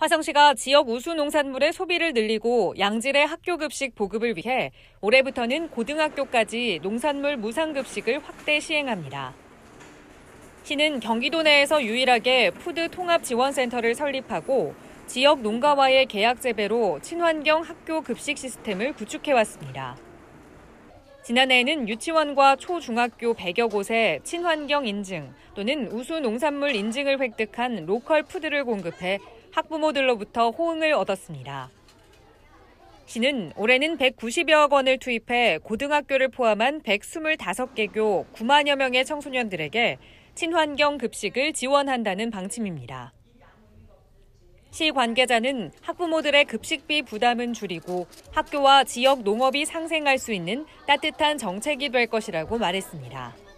화성시가 지역 우수 농산물의 소비를 늘리고 양질의 학교 급식 보급을 위해 올해부터는 고등학교까지 농산물 무상급식을 확대 시행합니다. 시는 경기도 내에서 유일하게 푸드 통합 지원센터를 설립하고 지역 농가와의 계약 재배로 친환경 학교 급식 시스템을 구축해 왔습니다. 지난해에는 유치원과 초중학교 100여 곳에 친환경 인증 또는 우수 농산물 인증을 획득한 로컬 푸드를 공급해 학부모들로부터 호응을 얻었습니다. 시는 올해는 190여억 원을 투입해 고등학교를 포함한 125개 교 9만여 명의 청소년들에게 친환경 급식을 지원한다는 방침입니다. 시 관계자는 학부모들의 급식비 부담은 줄이고 학교와 지역 농업이 상생할 수 있는 따뜻한 정책이 될 것이라고 말했습니다.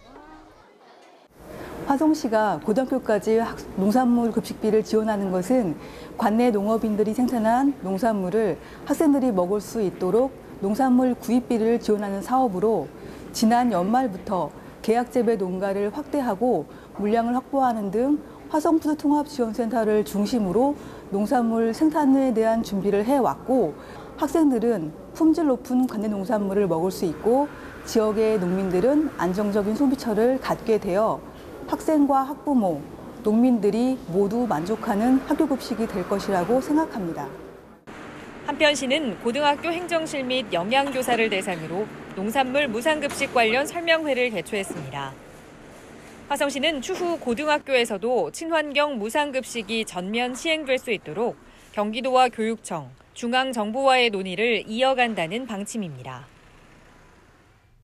화성시가 고등학교까지 농산물 급식비를 지원하는 것은 관내 농업인들이 생산한 농산물을 학생들이 먹을 수 있도록 농산물 구입비를 지원하는 사업으로 지난 연말부터 계약 재배 농가를 확대하고 물량을 확보하는 등 화성푸드 통합지원센터를 중심으로 농산물 생산에 대한 준비를 해왔고 학생들은 품질 높은 관내 농산물을 먹을 수 있고 지역의 농민들은 안정적인 소비처를 갖게 되어 학생과 학부모, 농민들이 모두 만족하는 학교 급식이 될 것이라고 생각합니다. 한편 시는 고등학교 행정실 및 영양교사를 대상으로 농산물 무상급식 관련 설명회를 개최했습니다. 화성시는 추후 고등학교에서도 친환경 무상급식이 전면 시행될 수 있도록 경기도와 교육청, 중앙정부와의 논의를 이어간다는 방침입니다.